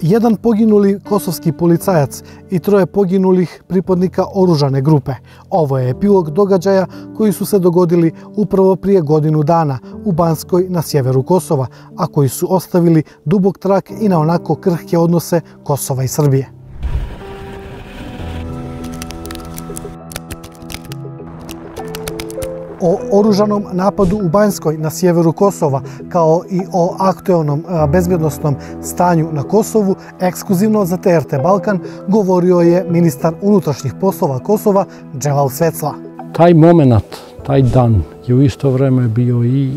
jedan poginuli kosovski policajac i troje poginulih pripadnika oružane grupe. Ovo je epilog događaja koji su se dogodili upravo prije godinu dana u Banskoj na sjeveru Kosova, a koji su ostavili dubog trak i na onako krhke odnose Kosova i Srbije. O oružanom napadu u Banjskoj na sjeveru Kosova, kao i o aktualnom bezbjednostnom stanju na Kosovu, ekskluzivno za TRT Balkan govorio je ministar unutrašnjih poslova Kosova, Dževal Svecla. Taj moment, taj dan je u isto vreme bio i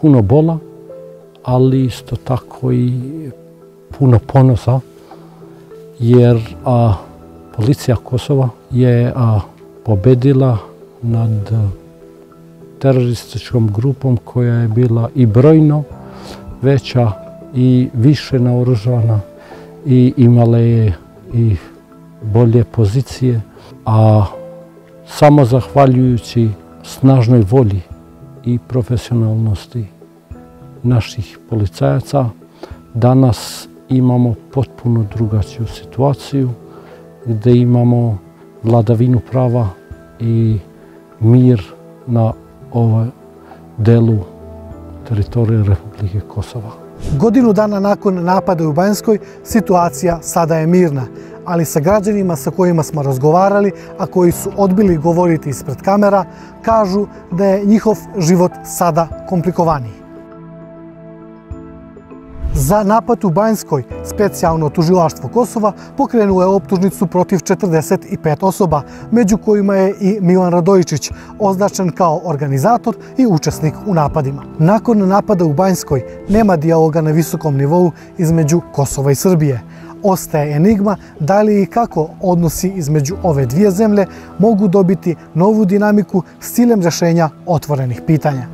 puno bola, ali isto tako i puno ponosa, jer a, policija Kosova je a, pobedila nad terorističkom grupom koja je bila i brojno veća i više naoružana i imala je i bolje pozicije, a samo zahvaljujući snažnoj volji i profesionalnosti naših policajaca, danas imamo potpuno drugačiju situaciju gdje imamo vladavinu prava i mir na ovaj delu teritorije Republike Kosova. Godinu dana nakon napada u Banjskoj, situacija sada je mirna, ali sa građanima sa kojima smo razgovarali, a koji su odbili govoriti ispred kamera, kažu da je njihov život sada komplikovaniji. Za napad u Banjskoj specijalno tužilaštvo Kosova pokrenulo je optužnicu protiv 45 osoba, među kojima je i Milan Radojičić, označen kao organizator i učesnik u napadima. Nakon napada u Banjskoj nema dijaloga na visokom nivou između Kosova i Srbije. Ostaje enigma da li i kako odnosi između ove dvije zemlje mogu dobiti novu dinamiku s ciljem rješenja otvorenih pitanja.